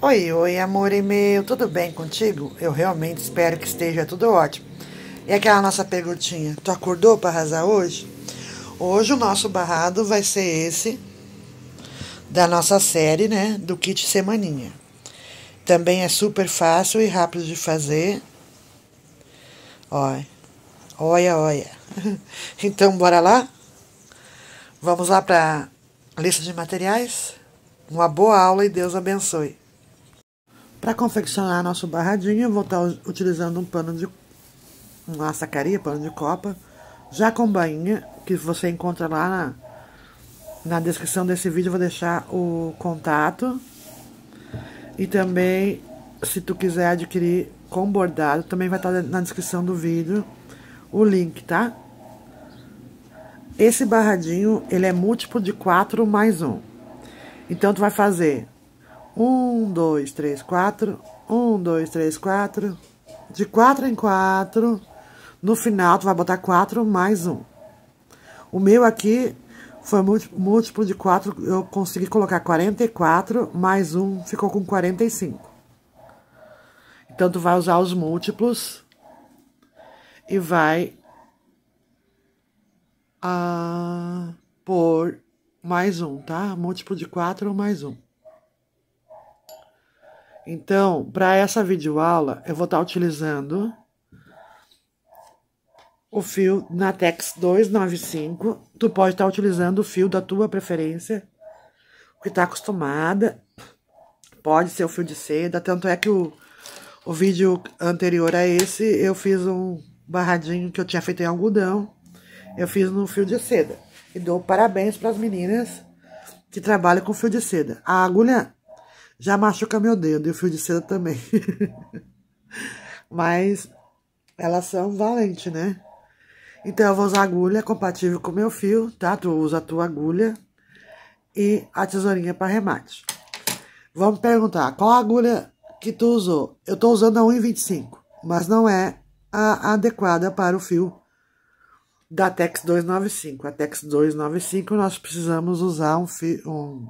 Oi, oi, amor e meu, tudo bem contigo? Eu realmente espero que esteja tudo ótimo. E aquela nossa perguntinha, tu acordou para arrasar hoje? Hoje o nosso barrado vai ser esse da nossa série, né, do kit semaninha. Também é super fácil e rápido de fazer. Olha, olha, olha. Então, bora lá? Vamos lá para a lista de materiais? Uma boa aula e Deus abençoe. Para confeccionar nosso barradinho, eu vou estar utilizando um pano de uma sacaria, pano de copa, já com bainha, que você encontra lá na, na descrição desse vídeo, vou deixar o contato. E também, se tu quiser adquirir com bordado, também vai estar na descrição do vídeo o link, tá? Esse barradinho, ele é múltiplo de 4 mais 1. Então, tu vai fazer um, dois, três, quatro. Um, dois, três, quatro. De quatro em quatro. No final, tu vai botar quatro mais um. O meu aqui foi múltiplo de quatro. Eu consegui colocar 44 mais um, ficou com 45. Então, tu vai usar os múltiplos. E vai... Ah, por mais um, tá? Múltiplo de quatro mais um. Então, para essa videoaula, eu vou estar tá utilizando o fio Natex 295. Tu pode estar tá utilizando o fio da tua preferência, que está acostumada. Pode ser o fio de seda, tanto é que o, o vídeo anterior a esse, eu fiz um barradinho que eu tinha feito em algodão. Eu fiz no fio de seda. E dou parabéns para as meninas que trabalham com fio de seda. A agulha já machuca meu dedo e o fio de seda também. Mas elas são valentes, né? Então eu vou usar agulha compatível com o meu fio, tá? Tu usa a tua agulha e a tesourinha para remate. Vamos perguntar, qual agulha que tu usou? Eu tô usando a 1,25, mas não é a adequada para o fio da Tex 295. A Tex 295 nós precisamos usar um fio, um,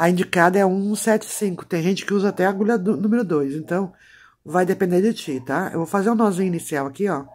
a indicada é 175. Tem gente que usa até a agulha do, número 2. Então, vai depender de ti, tá? Eu vou fazer um nozinho inicial aqui, ó.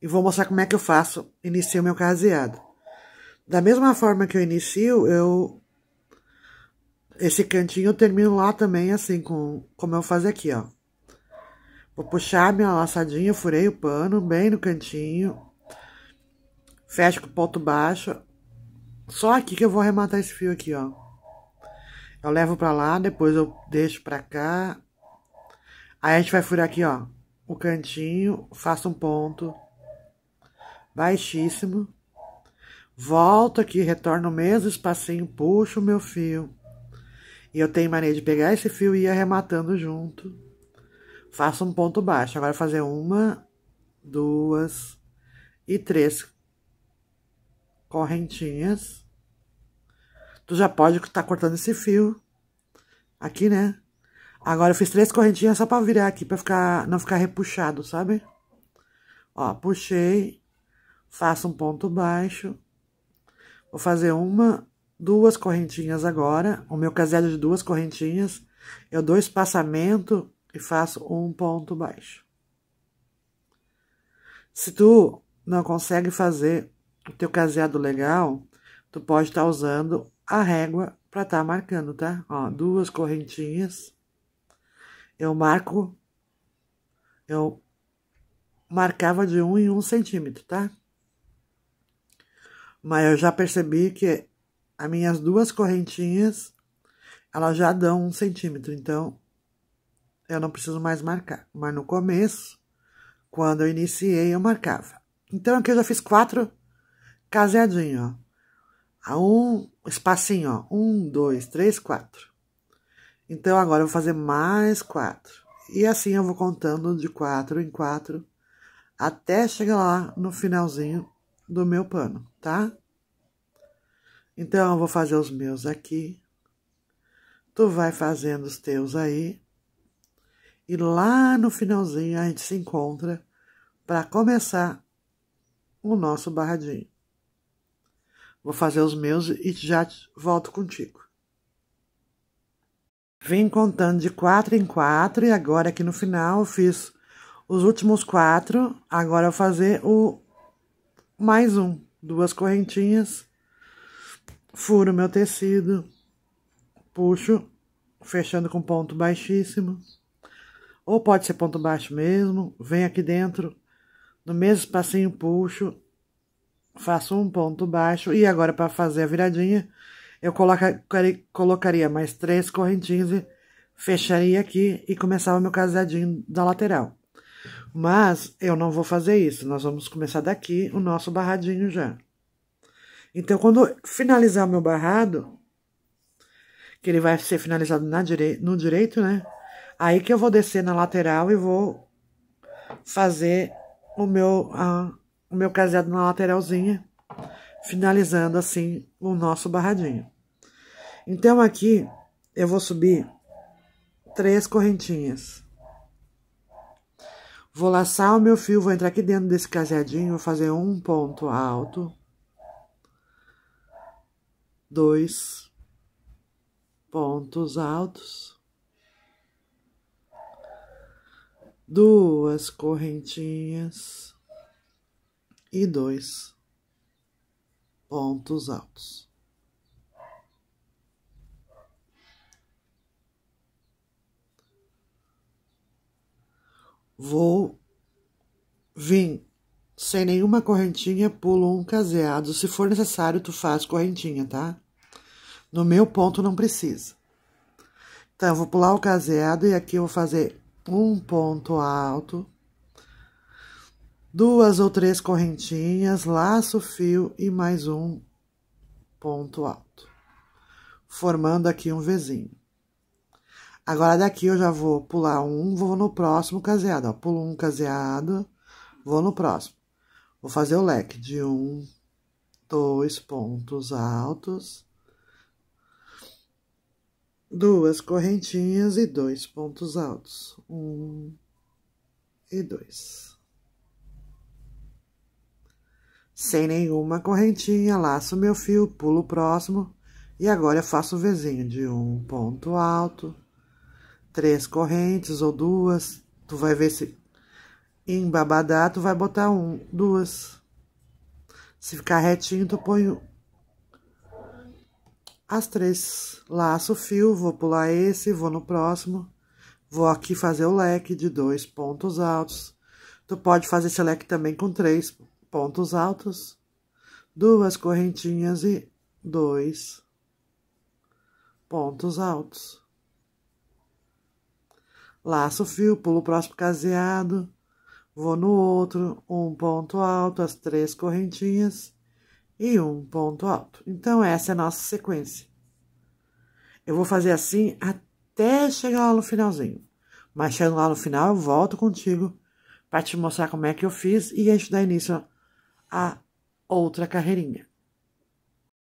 E vou mostrar como é que eu faço, inicio o meu caseado. Da mesma forma que eu inicio, eu... Esse cantinho eu termino lá também, assim, com, como eu faço aqui, ó. Vou puxar minha laçadinha, furei o pano bem no cantinho. Fecho com ponto baixo. Só aqui que eu vou arrematar esse fio aqui, ó. Eu levo pra lá, depois eu deixo pra cá. Aí a gente vai furar aqui, ó, o cantinho, faço um ponto baixíssimo. Volto aqui, retorno o mesmo espacinho, puxo o meu fio. E eu tenho mania de pegar esse fio e ir arrematando junto. Faço um ponto baixo. Agora fazer uma, duas e três correntinhas. Tu já pode estar tá cortando esse fio aqui, né? Agora eu fiz três correntinhas só pra virar aqui, pra ficar, não ficar repuxado, sabe? Ó, puxei, faço um ponto baixo. Vou fazer uma, duas correntinhas agora. O meu caseado de duas correntinhas. Eu dou espaçamento e faço um ponto baixo. Se tu não consegue fazer o teu caseado legal, tu pode estar tá usando a régua para estar tá marcando, tá? Ó, duas correntinhas. Eu marco, eu marcava de um em um centímetro, tá? Mas eu já percebi que as minhas duas correntinhas, elas já dão um centímetro, então eu não preciso mais marcar. Mas no começo, quando eu iniciei, eu marcava. Então aqui eu já fiz quatro caseadinhos, ó a um espacinho, ó. Um, dois, três, quatro. Então, agora eu vou fazer mais quatro. E assim eu vou contando de quatro em quatro até chegar lá no finalzinho do meu pano, tá? Então, eu vou fazer os meus aqui. Tu vai fazendo os teus aí. E lá no finalzinho a gente se encontra para começar o nosso barradinho. Vou fazer os meus e já volto contigo. Vim contando de quatro em quatro e agora aqui no final eu fiz os últimos quatro. Agora eu vou fazer o mais um, duas correntinhas, furo meu tecido, puxo, fechando com ponto baixíssimo, ou pode ser ponto baixo mesmo, vem aqui dentro, no mesmo espacinho puxo, faço um ponto baixo, e agora para fazer a viradinha, eu colocaria, colocaria mais três correntinhas fecharia aqui e começava meu casadinho da lateral. Mas eu não vou fazer isso, nós vamos começar daqui o nosso barradinho já. Então, quando finalizar o meu barrado, que ele vai ser finalizado na direi no direito, né? Aí que eu vou descer na lateral e vou fazer o meu, o meu caseado na lateralzinha, finalizando assim o nosso barradinho. Então, aqui eu vou subir três correntinhas. Vou laçar o meu fio, vou entrar aqui dentro desse caseadinho, vou fazer um ponto alto. Dois pontos altos. Duas correntinhas e dois pontos altos. Vou vir sem nenhuma correntinha, pulo um caseado. Se for necessário, tu faz correntinha, tá? No meu ponto não precisa. Então, eu vou pular o caseado e aqui eu vou fazer um ponto alto, duas ou três correntinhas, laço o fio e mais um ponto alto, formando aqui um Vzinho. Agora, daqui eu já vou pular um, vou no próximo caseado, ó. Pulo um caseado, vou no próximo. Vou fazer o leque de um, dois pontos altos, duas correntinhas e dois pontos altos. Um e dois. Sem nenhuma correntinha, laço meu fio, pulo o próximo. E agora eu faço o Vzinho de um ponto alto, três correntes ou duas. Tu vai ver se embabadar, tu vai botar um, duas. Se ficar retinho, tu põe as três. Laço o fio, vou pular esse, vou no próximo. Vou aqui fazer o leque de dois pontos altos. Tu pode fazer esse leque também com três pontos altos, duas correntinhas e dois pontos altos laço o fio, pulo o próximo caseado, vou no outro, um ponto alto, as três correntinhas e um ponto alto. Então, essa é a nossa sequência. Eu vou fazer assim até chegar lá no finalzinho. Mas chegando lá no final, eu volto contigo para te mostrar como é que eu fiz e a gente dá início a outra carreirinha.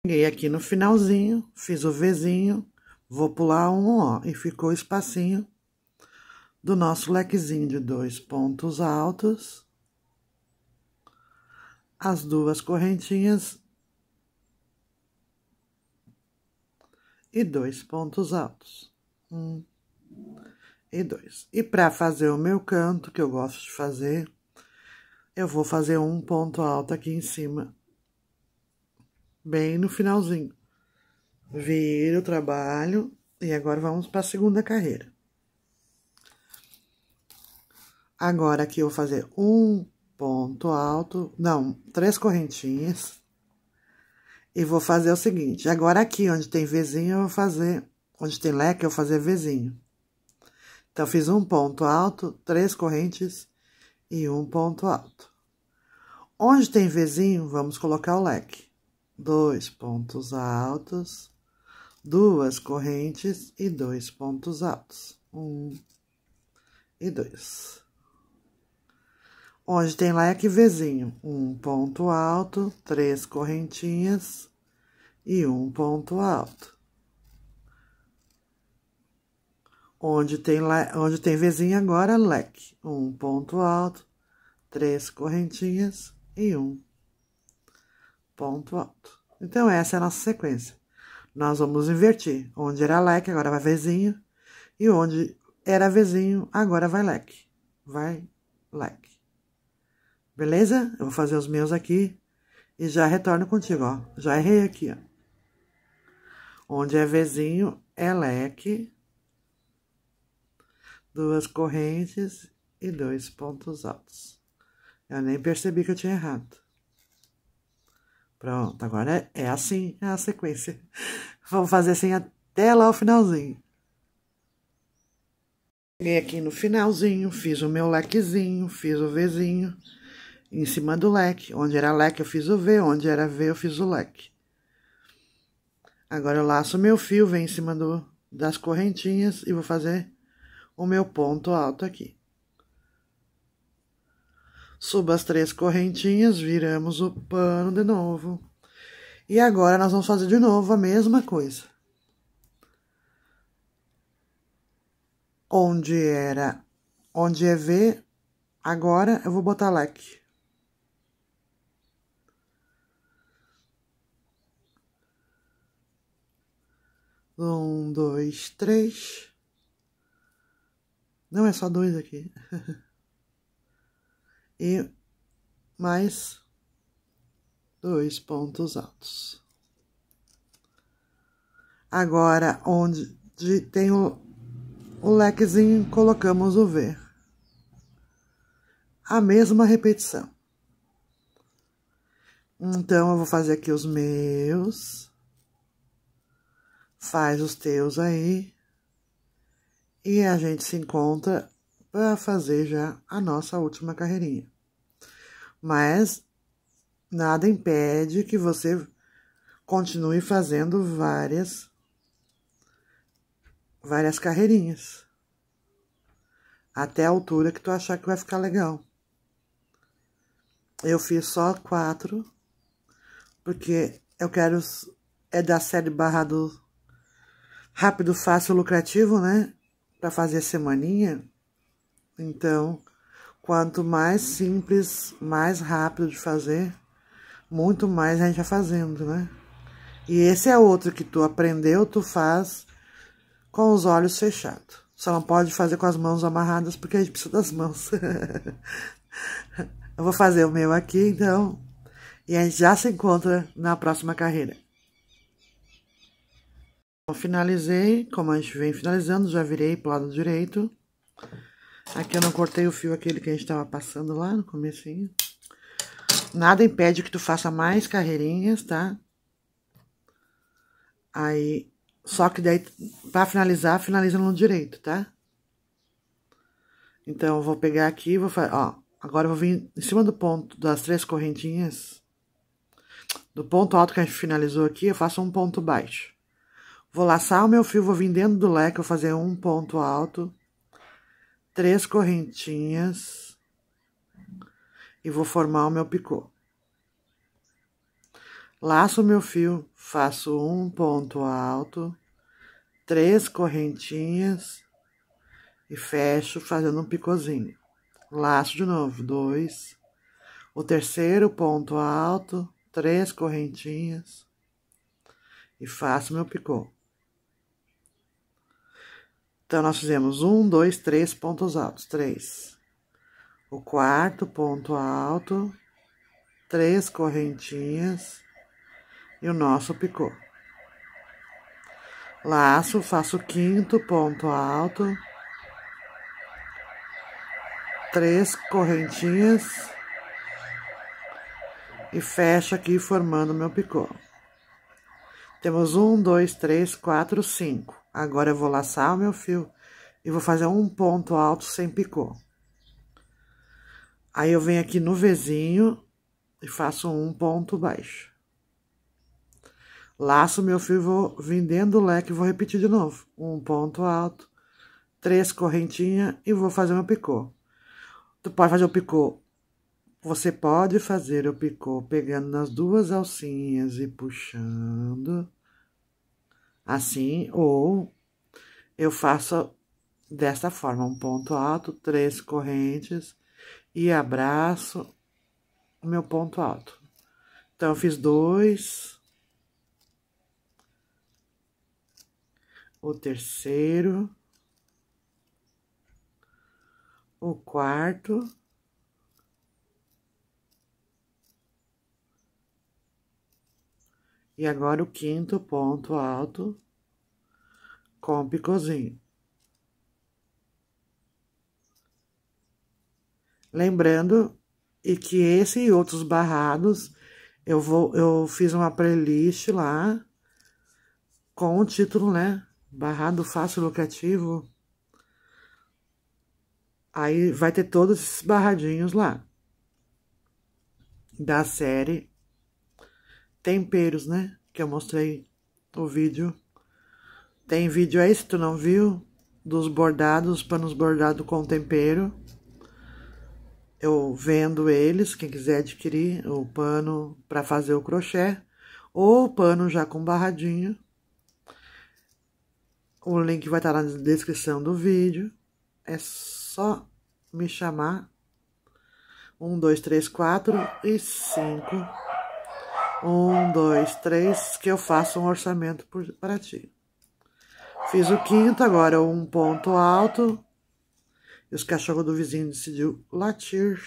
Cheguei aqui no finalzinho, fiz o Vzinho, vou pular um, ó, e ficou o espacinho do nosso lequezinho de dois pontos altos, as duas correntinhas e dois pontos altos. Um e dois. E para fazer o meu canto, que eu gosto de fazer, eu vou fazer um ponto alto aqui em cima, bem no finalzinho. Viro o trabalho e agora vamos para a segunda carreira. Agora aqui eu vou fazer um ponto alto, não, três correntinhas. E vou fazer o seguinte, agora aqui onde tem Vzinho, eu vou fazer, onde tem leque, eu vou fazer Vzinho. Então, fiz um ponto alto, três correntes e um ponto alto. Onde tem Vzinho, vamos colocar o leque. Dois pontos altos, duas correntes e dois pontos altos. Um e dois. Onde tem leque Vzinho, um ponto alto, três correntinhas e um ponto alto. Onde tem, onde tem Vzinho agora, leque, um ponto alto, três correntinhas e um ponto alto. Então, essa é a nossa sequência. Nós vamos invertir. Onde era leque, agora vai Vzinho, E onde era vizinho, agora vai leque. Vai leque. Beleza? Eu vou fazer os meus aqui e já retorno contigo, ó. Já errei aqui, ó. Onde é vizinho, é leque. Duas correntes e dois pontos altos. Eu nem percebi que eu tinha errado. Pronto, agora é, assim, é a sequência. Vamos fazer assim até lá o finalzinho. Cheguei aqui no finalzinho, fiz o meu lequezinho, fiz o Vzinho em cima do leque. Onde era leque eu fiz o V, onde era V eu fiz o leque. Agora eu laço meu fio, vem em cima do, das correntinhas e vou fazer o meu ponto alto aqui. Subo as três correntinhas, viramos o pano de novo. E agora nós vamos fazer de novo a mesma coisa. Onde era, onde é V, agora eu vou botar leque. Um, dois, três. Não é só dois aqui. e mais dois pontos altos. Agora, onde tem o, o lequezinho, colocamos o V. A mesma repetição. Então, eu vou fazer aqui os meus. Faz os teus aí. E a gente se encontra para fazer já a nossa última carreirinha. Mas nada impede que você continue fazendo várias várias carreirinhas. Até a altura que tu achar que vai ficar legal. Eu fiz só quatro, porque eu quero é da série barrado rápido, fácil, lucrativo, né? Para fazer semaninha. Então, quanto mais simples, mais rápido de fazer, muito mais a gente vai fazendo, né? E esse é outro que tu aprendeu, tu faz com os olhos fechados. Só não pode fazer com as mãos amarradas, porque a gente precisa das mãos. Eu vou fazer o meu aqui, então, e a gente já se encontra na próxima carreira. Finalizei, como a gente vem finalizando, já virei pro lado direito. Aqui eu não cortei o fio aquele que a gente tava passando lá no comecinho. Nada impede que tu faça mais carreirinhas, tá? Aí, só que daí, pra finalizar, finaliza no direito, tá? Então, eu vou pegar aqui vou fazer, ó. Agora eu vou vir em cima do ponto das três correntinhas. Do ponto alto que a gente finalizou aqui, eu faço um ponto baixo. Vou laçar o meu fio, vou vir dentro do leque, vou fazer um ponto alto três correntinhas e vou formar o meu picô. Laço meu fio, faço um ponto alto, três correntinhas e fecho fazendo um picôzinho. Laço de novo, dois, o terceiro ponto alto, três correntinhas e faço meu picô. Então, nós fizemos um, dois, três pontos altos. Três. O quarto ponto alto, três correntinhas e o nosso picô. Laço, faço o quinto ponto alto, três correntinhas e fecho aqui formando meu picô. Temos um, dois, três, quatro, cinco. Agora eu vou laçar o meu fio e vou fazer um ponto alto sem picô. Aí eu venho aqui no Vzinho e faço um ponto baixo. Laço meu fio e vou vir dentro do leque e vou repetir de novo. Um ponto alto, três correntinhas e vou fazer meu picô. Tu pode fazer o picô. Você pode fazer o picô pegando nas duas alcinhas e puxando assim, ou eu faço dessa forma, um ponto alto, três correntes e abraço o meu ponto alto. Então, eu fiz dois, o terceiro, o quarto. E agora o quinto ponto alto com picôzinho. Lembrando e que esse e outros barrados eu vou eu fiz uma playlist lá com o título, né? Barrado fácil lucrativo. Aí vai ter todos esses barradinhos lá. Da série Temperos, né? Que eu mostrei o vídeo. Tem vídeo aí, se tu não viu, dos bordados, panos bordados com tempero. Eu vendo eles, quem quiser adquirir o pano para fazer o crochê, ou o pano já com barradinho. O link vai estar na descrição do vídeo. É só me chamar. Um, dois, três, quatro e cinco. Um, dois, três, que eu faço um orçamento para ti. Fiz o quinto, agora um ponto alto. E os cachorros do vizinho decidiu latir.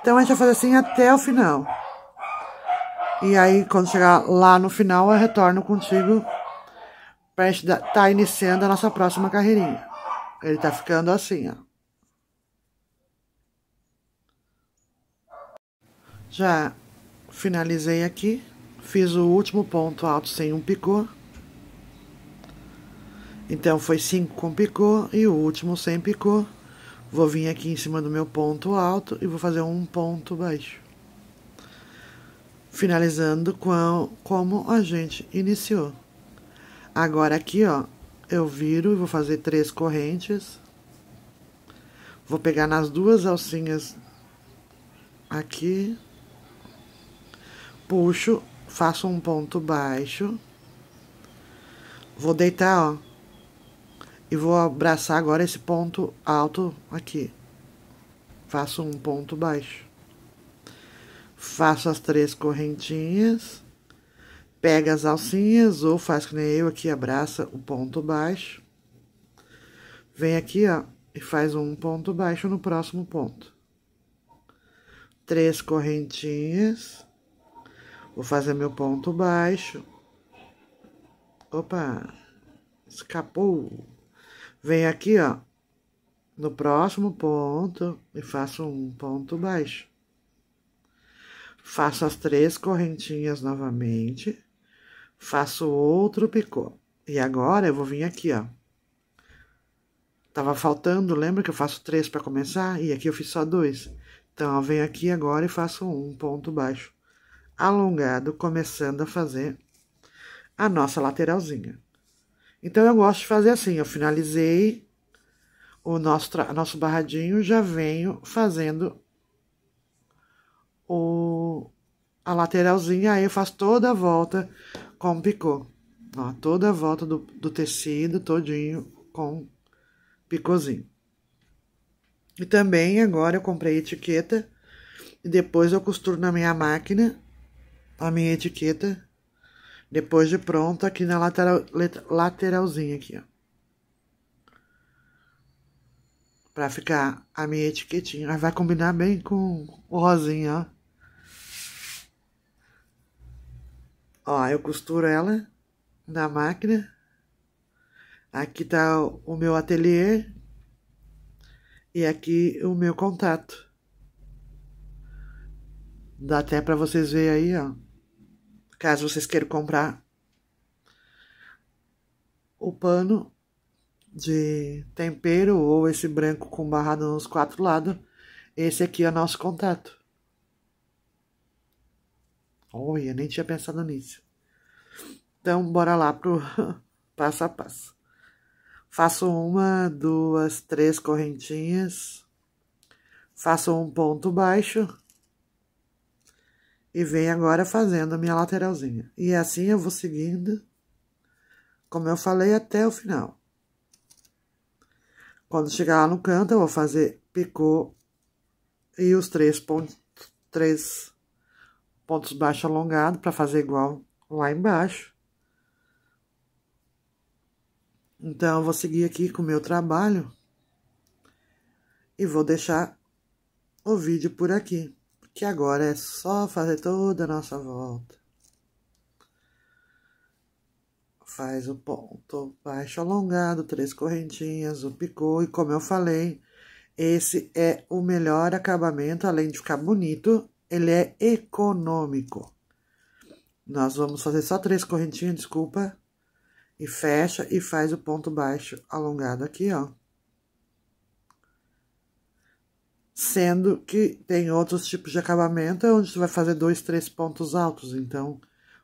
Então, a gente vai fazer assim até o final. E aí, quando chegar lá no final, eu retorno contigo para estar tá iniciando a nossa próxima carreirinha. Ele tá ficando assim, ó. Já finalizei aqui, fiz o último ponto alto sem um picô. Então, foi cinco com picô e o último sem picô. Vou vir aqui em cima do meu ponto alto e vou fazer um ponto baixo. Finalizando com como a gente iniciou. Agora aqui, ó, eu viro e vou fazer três correntes. Vou pegar nas duas alcinhas aqui. Puxo, faço um ponto baixo. Vou deitar, ó. E vou abraçar agora esse ponto alto aqui. Faço um ponto baixo. Faço as três correntinhas pega as alcinhas ou faz que nem eu aqui, abraça o ponto baixo. Vem aqui, ó, e faz um ponto baixo no próximo ponto. Três correntinhas. Vou fazer meu ponto baixo. Opa, escapou. Vem aqui, ó, no próximo ponto e faço um ponto baixo. Faço as três correntinhas novamente faço outro picô. E agora eu vou vir aqui, ó. Tava faltando, lembra que eu faço três para começar? E aqui eu fiz só dois. Então, eu venho aqui agora e faço um ponto baixo alongado, começando a fazer a nossa lateralzinha. Então, eu gosto de fazer assim, eu finalizei o nosso, nosso barradinho, já venho fazendo o, a lateralzinha, aí eu faço toda a volta com picô. Ó, toda a volta do, do tecido todinho com picôzinho. E também agora eu comprei etiqueta e depois eu costuro na minha máquina a minha etiqueta depois de pronto aqui na lateral, lateralzinha aqui, ó. Pra ficar a minha etiquetinha. Vai combinar bem com o rosinha, ó. Ó, eu costuro ela na máquina. Aqui tá o meu ateliê. E aqui o meu contato. Dá até para vocês verem aí, ó. Caso vocês queiram comprar o pano de tempero ou esse branco com barrado nos quatro lados, esse aqui é o nosso contato. Olha, nem tinha pensado nisso. Então, bora lá pro passo a passo. Faço uma, duas, três correntinhas. Faço um ponto baixo. E venho agora fazendo a minha lateralzinha. E assim eu vou seguindo, como eu falei, até o final. Quando chegar lá no canto, eu vou fazer picô e os três pontos, três pontos baixos alongados para fazer igual lá embaixo. Então, eu vou seguir aqui com o meu trabalho. E vou deixar o vídeo por aqui, que agora é só fazer toda a nossa volta. Faz o ponto baixo alongado, três correntinhas, o picô, e como eu falei, esse é o melhor acabamento, além de ficar bonito, ele é econômico. Nós vamos fazer só três correntinhas, desculpa, e fecha e faz o ponto baixo alongado aqui, ó. Sendo que tem outros tipos de acabamento onde você vai fazer dois, três pontos altos, então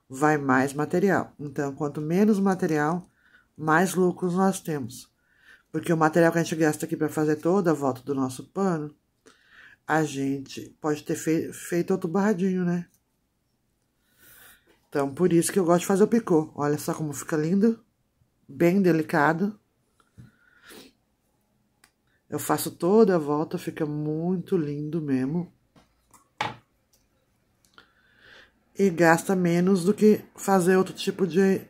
vai mais material. Então, quanto menos material, mais lucros nós temos. Porque o material que a gente gasta aqui para fazer toda a volta do nosso pano, a gente pode ter fei feito outro barradinho, né? Então, por isso que eu gosto de fazer o picô. Olha só como fica lindo, bem delicado. Eu faço toda a volta, fica muito lindo mesmo. E gasta menos do que fazer outro tipo de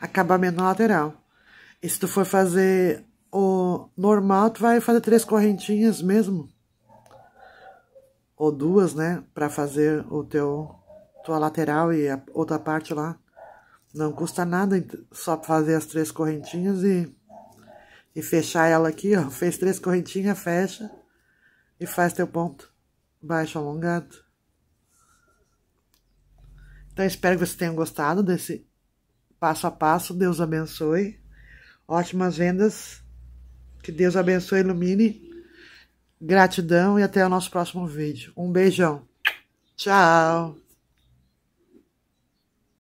acabamento na lateral. E se tu for fazer o normal, tu vai fazer três correntinhas mesmo. Ou duas, né? Pra fazer o teu tua lateral e a outra parte lá. Não custa nada só fazer as três correntinhas e e fechar ela aqui, ó. Fez três correntinhas, fecha e faz teu ponto baixo alongado. Então, espero que vocês tenham gostado desse passo a passo. Deus abençoe. Ótimas vendas. Que Deus abençoe, ilumine. Gratidão e até o nosso próximo vídeo. Um beijão. Tchau.